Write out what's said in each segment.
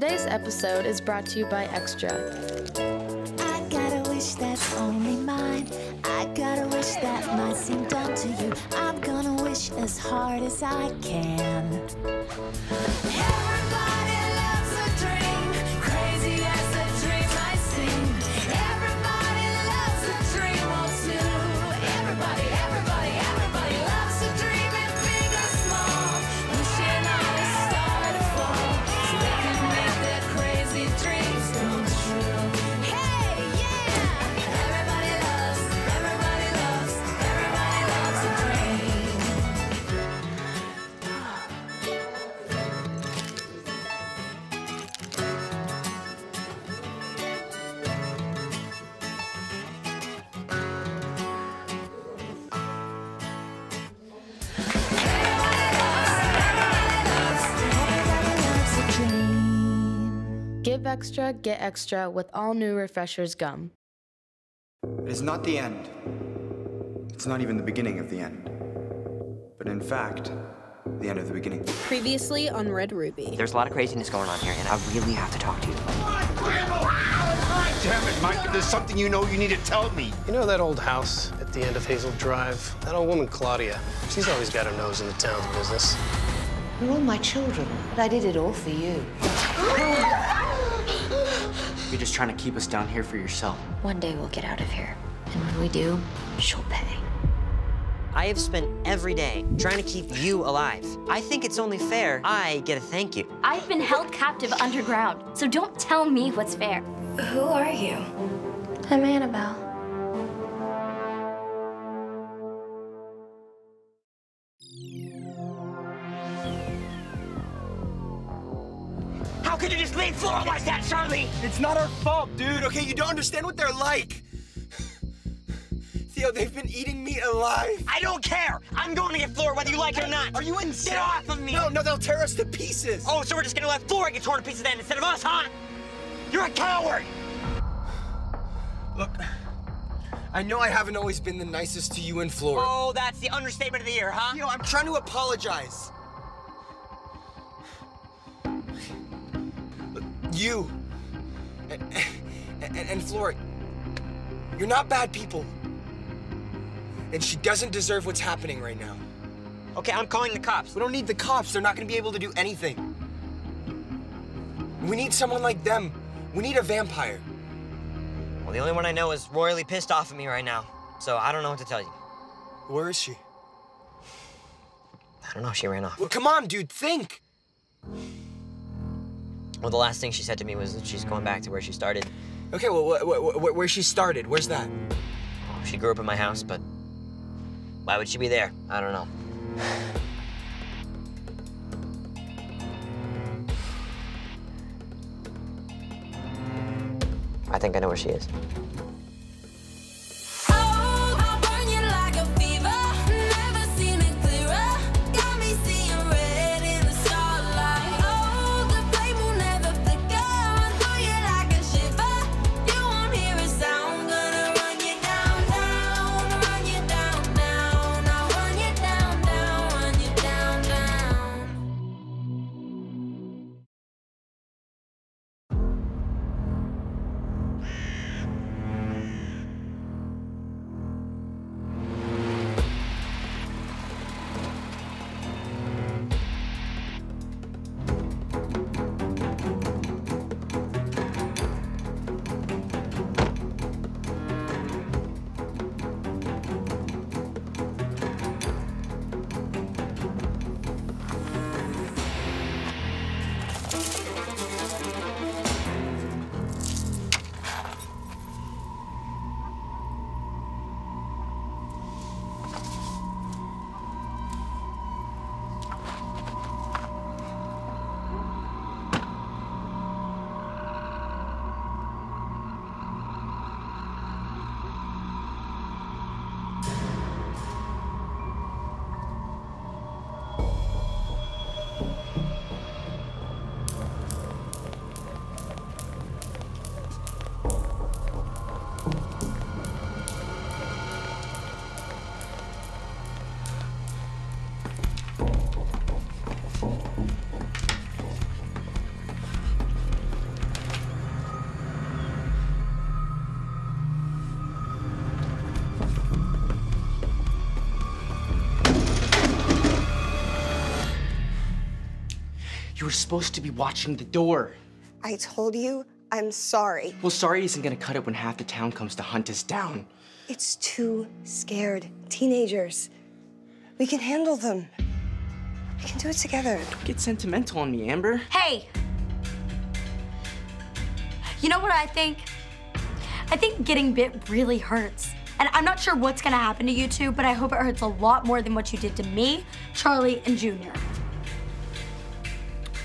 Today's episode is brought to you by Extra. I got a wish that's only mine. I got a wish that might seem dumb to you. I'm gonna wish as hard as I can. Everybody Extra, get extra with all new Refreshers gum. It is not the end. It's not even the beginning of the end. But in fact, the end of the beginning. Previously on Red Ruby. There's a lot of craziness going on here, and I really have to talk to you. Damn it, Mike, if there's something you know, you need to tell me. You know that old house at the end of Hazel Drive? That old woman, Claudia. She's always got her nose in the town's business. You're all my children, but I did it all for you. You're just trying to keep us down here for yourself. One day we'll get out of here. And when we do, she'll pay. I have spent every day trying to keep you alive. I think it's only fair I get a thank you. I've been held captive underground, so don't tell me what's fair. Who are you? I'm Annabelle. How could you leave Flora like that, Charlie? It's not our fault, dude, okay? You don't understand what they're like. Theo, they've been eating me alive. I don't care. I'm going to get Flora whether you like it or not. Are you insane? Get off of me. No, no, they'll tear us to pieces. Oh, so we're just gonna let Flora get torn to pieces then instead of us, huh? You're a coward. Look, I know I haven't always been the nicest to you and Flora. Oh, that's the understatement of the year, huh? You know, I'm trying to apologize. You and, and, and Flora, you're not bad people. And she doesn't deserve what's happening right now. Okay, I'm calling the cops. We don't need the cops. They're not going to be able to do anything. We need someone like them. We need a vampire. Well, the only one I know is royally pissed off at me right now, so I don't know what to tell you. Where is she? I don't know. She ran off. Well, come on, dude, think. Well, the last thing she said to me was that she's going back to where she started. Okay, well, wh- wh- wh- where she started, where's that? She grew up in my house, but why would she be there? I don't know. I think I know where she is. Were supposed to be watching the door. I told you I'm sorry. Well, sorry isn't gonna cut it when half the town comes to hunt us down. It's two scared teenagers. We can handle them. We can do it together. Don't get sentimental on me, Amber. Hey! You know what I think? I think getting bit really hurts. And I'm not sure what's gonna happen to you two, but I hope it hurts a lot more than what you did to me, Charlie, and Junior.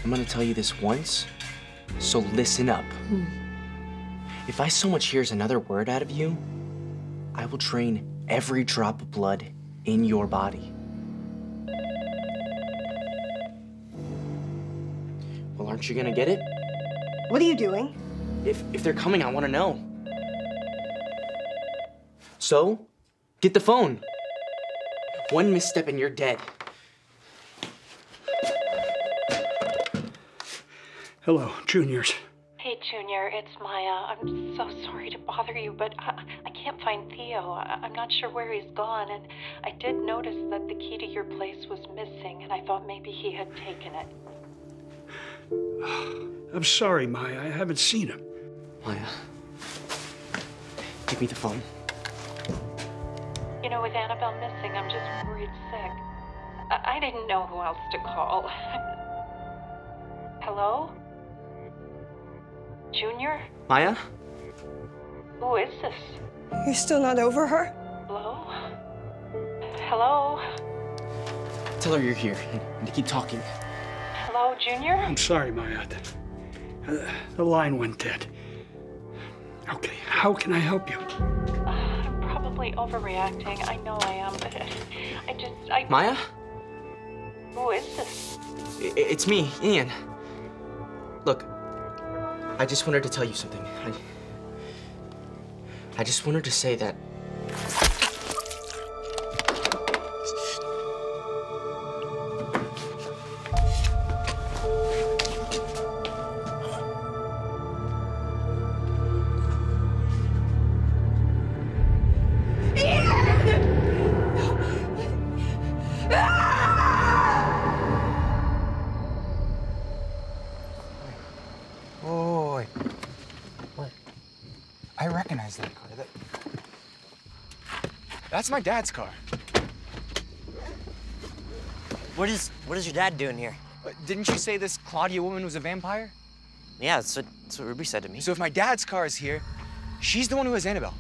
I'm gonna tell you this once, so listen up. Hmm. If I so much hears another word out of you, I will drain every drop of blood in your body. Well, aren't you gonna get it? What are you doing? If, if they're coming, I wanna know. So, get the phone. One misstep and you're dead. Hello, juniors. Hey, Junior, it's Maya. I'm so sorry to bother you, but I, I can't find Theo. I, I'm not sure where he's gone, and I did notice that the key to your place was missing, and I thought maybe he had taken it. I'm sorry, Maya. I haven't seen him. Maya, give me the phone. You know, with Annabelle missing, I'm just worried sick. I, I didn't know who else to call. Hello? Junior? Maya? Who is this? You're still not over her? Hello? Hello? Tell her you're here and, and to keep talking. Hello, Junior? I'm sorry, Maya. The, uh, the line went dead. Okay, how can I help you? I'm probably overreacting. I know I am, but I just. I. Maya? Who is this? It's me, Ian. Look, I just wanted to tell you something. I, I just wanted to say that. I recognize that car. That... That's my dad's car. What is what is your dad doing here? Uh, Didn't you say this Claudia woman was a vampire? Yeah, that's what, that's what Ruby said to me. So if my dad's car is here, she's the one who has Annabelle.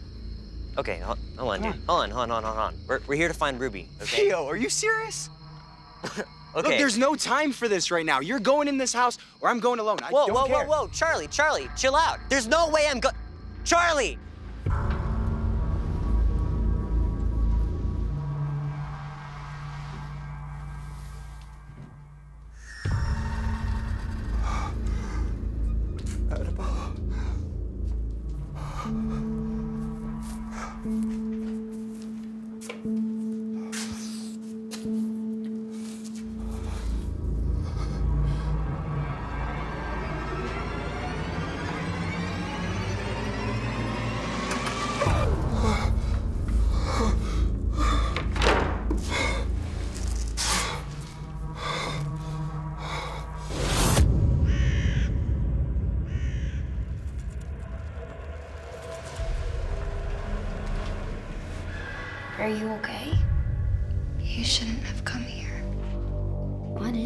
Okay, hold, hold on, Come dude. Hold on, hold on, hold on, hold on. We're, we're here to find Ruby, okay? Theo, are you serious? okay. Look, there's no time for this right now. You're going in this house, or I'm going alone. I Whoa, don't whoa, care. whoa, whoa, Charlie, Charlie, chill out. There's no way I'm go. Charlie!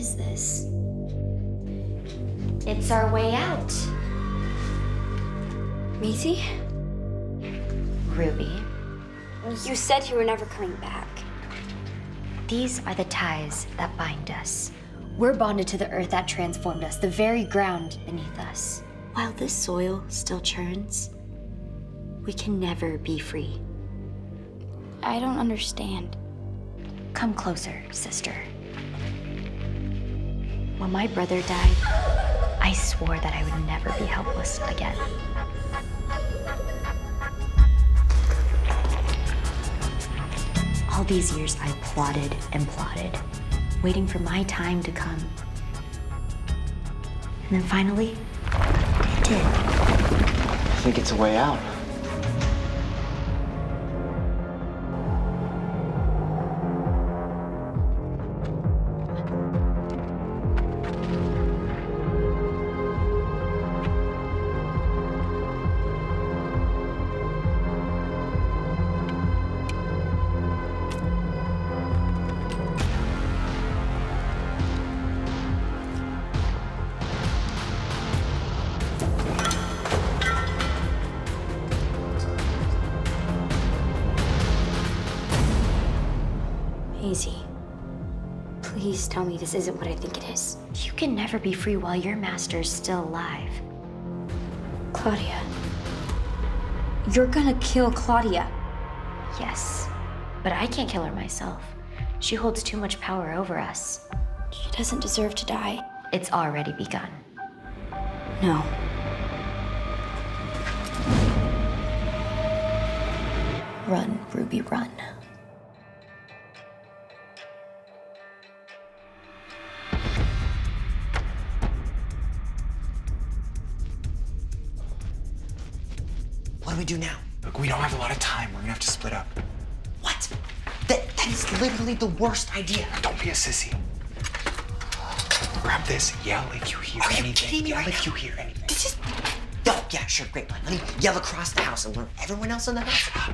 Is this? It's our way out. Macy? Ruby, You said you were never coming back. these are the ties that bind us. We're bonded to the earth that transformed us, the very ground beneath us. While this soil still churns, we can never be free. I don't understand. Come closer, sister. When my brother died, I swore that I would never be helpless again. All these years I plotted and plotted, waiting for my time to come. And then finally, it did. I think it's a way out. Maisie, please tell me this isn't what I think it is. You can never be free while your master's still alive. Claudia. You're gonna kill Claudia. Yes, but I can't kill her myself. She holds too much power over us. She doesn't deserve to die. It's already begun. No. Run, Ruby, run. Do we do now? Look, we don't have a lot of time. We're gonna have to split up. What? That, that is literally the worst idea. Don't be a sissy. Grab this, yell if you hear Are you anything. kidding me yell right if now? you hear anything. This is. Oh, yeah, sure, great plan. Let me yell across the house and warn everyone else in the house.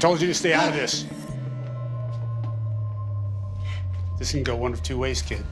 Told you to stay out of this. This can go one of two ways, kid.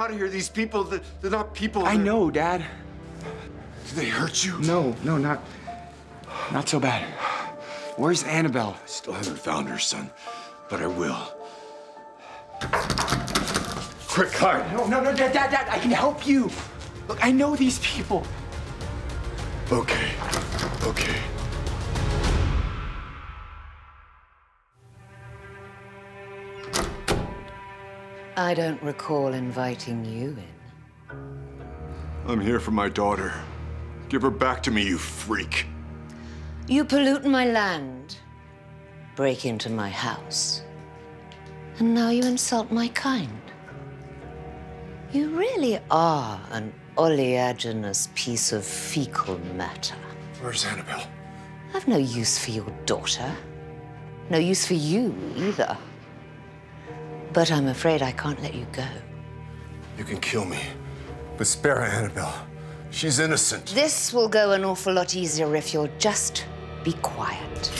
Out of here. These people, they're, they're not people. I they're- know, Dad. Did they hurt you? No, no, not, not so bad. Where's Annabelle? I Still haven't found her, son, but I will. Quick, card. No, no, no, Dad, Dad, Dad, I can help you. Look, I know these people. Okay, okay. I don't recall inviting you in. I'm here for my daughter. Give her back to me, you freak. You pollute my land, break into my house, and now you insult my kind. You really are an oleaginous piece of fecal matter. Where's Annabelle? I've no use for your daughter. No use for you either. But I'm afraid I can't let you go. You can kill me, but spare Annabelle. She's innocent. This will go an awful lot easier if you'll just be quiet.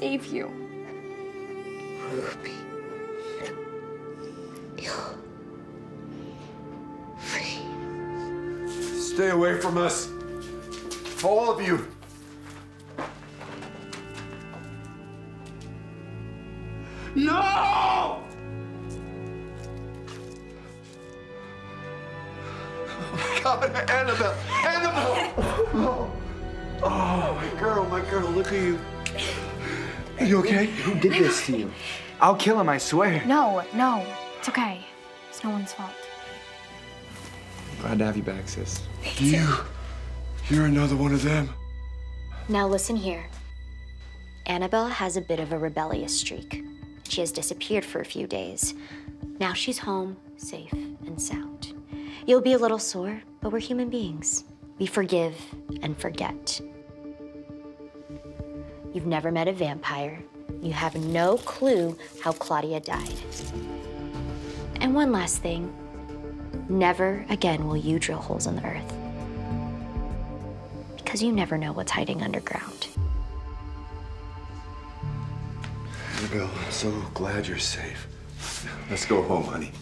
save you. Ruby. You're free. Stay away from us. All of you. No! Oh my God, Annabelle! Annabelle! Oh, my girl, my girl, look at you. Are you okay? Who did this to you? I'll kill him, I swear. No, no. It's okay. It's no one's fault. Glad to have you back, sis. You, you're another one of them. Now listen here. Annabelle has a bit of a rebellious streak. She has disappeared for a few days. Now she's home, safe and sound. You'll be a little sore, but we're human beings. We forgive and forget. You've never met a vampire. You have no clue how Claudia died. And one last thing never again will you drill holes in the earth. Because you never know what's hiding underground. Annabelle, I'm so glad you're safe. Let's go home, honey.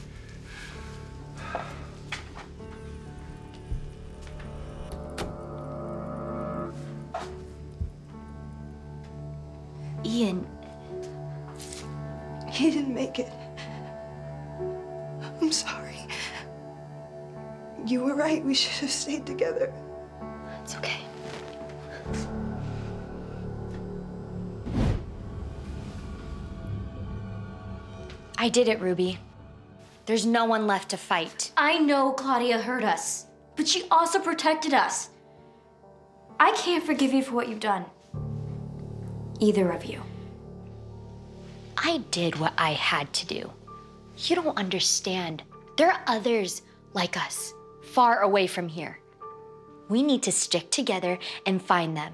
Together. It's okay. I did it, Ruby. There's no one left to fight. I know Claudia hurt us, but she also protected us. I can't forgive you for what you've done. Either of you. I did what I had to do. You don't understand. There are others like us, far away from here. We need to stick together and find them.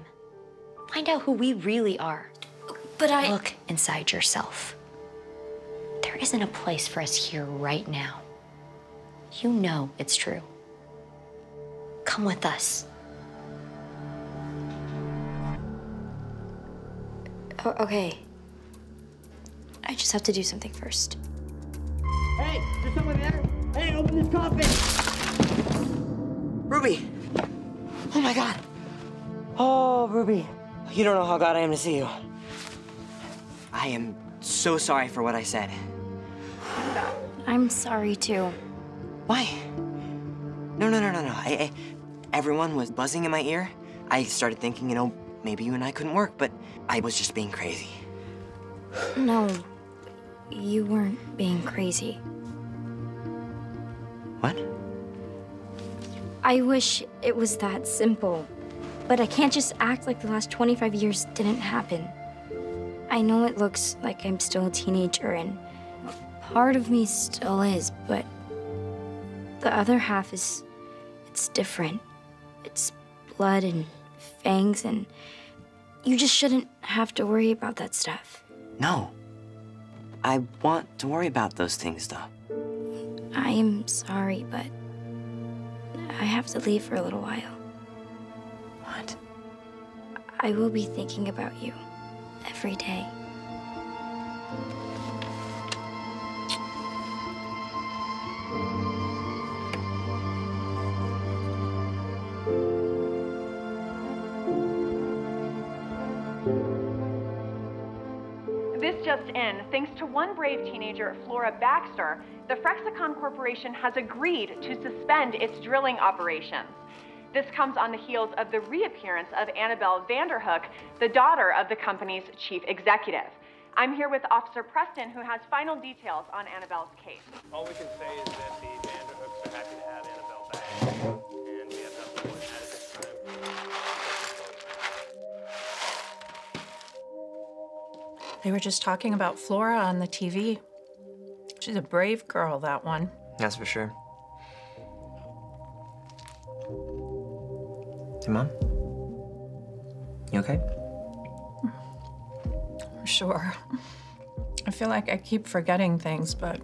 Find out who we really are. But I. Look inside yourself. There isn't a place for us here right now. You know it's true. Come with us. O- okay. I just have to do something first. Hey, there's someone there. Hey, open this coffin. Ruby. Oh my God. Oh, Ruby. You don't know how glad I am to see you. I am so sorry for what I said. I'm sorry too. Why? No, no, no, no, no. I, I, everyone was buzzing in my ear. I started thinking, you know, maybe you and I couldn't work, but I was just being crazy. No, you weren't being crazy. What? I wish it was that simple. But I can't just act like the last 25 years didn't happen. I know it looks like I'm still a teenager and part of me still is, but the other half is it's different. It's blood and fangs and you just shouldn't have to worry about that stuff. No. I want to worry about those things, though. I am sorry, but I have to leave for a little while. What? I will be thinking about you every day. Just in, thanks to one brave teenager, Flora Baxter, the Frexicon Corporation has agreed to suspend its drilling operations. This comes on the heels of the reappearance of Annabelle Vanderhook, the daughter of the company's chief executive. I'm here with Officer Preston, who has final details on Annabelle's case. All we can say is that the They were just talking about Flora on the TV. She's a brave girl, that one. That's for sure. Hey, Mom? You okay? Sure. I feel like I keep forgetting things, but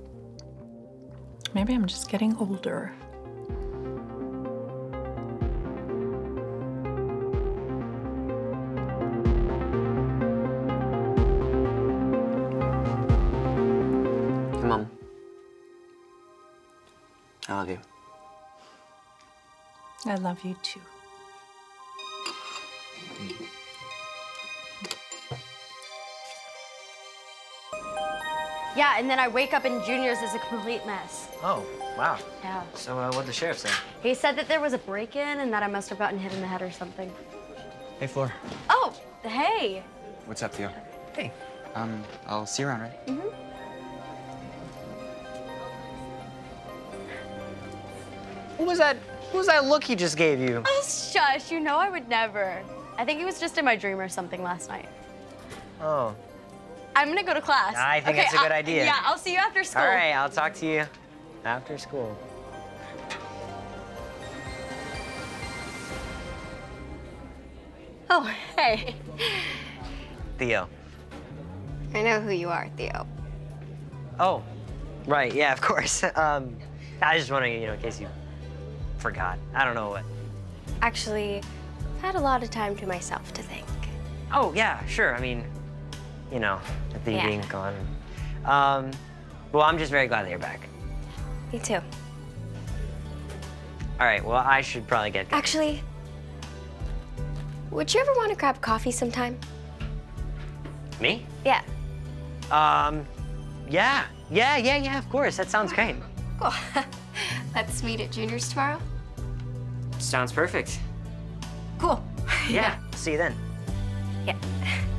maybe I'm just getting older. I love you too. Yeah, and then I wake up in Junior's is a complete mess. Oh, wow. Yeah. So uh, what'd the sheriff say? He said that there was a break-in and that I must have gotten hit in the head or something. Hey, Floor. Oh, hey. What's up, Theo? Hey. Um, I'll see you around, right? Mm-hmm. What was that? What was that look he just gave you? Oh, shush. You know I would never. I think he was just in my dream or something last night. Oh. I'm gonna go to class. I think Okay, that's a good I'll- idea. Yeah, I'll see you after school. All right, I'll talk to you after school. Oh, hey. Theo. I know who you are, Theo. Oh, right. Yeah, of course. Um, I was just wondering, you know, in case you forgot. I don't know what. Actually, I've had a lot of time to myself to think. Oh, yeah, sure. I mean, you know, the Yeah. being gone. Um, well, I'm just very glad that you're back. Me too. All right, well, I should probably get going. Actually, would you ever want to grab coffee sometime? Me? Yeah. Um, yeah, yeah, yeah, yeah, of course. That sounds great. Cool. Let's meet at Junior's tomorrow. Sounds perfect. Cool. Yeah, see you then. Yeah.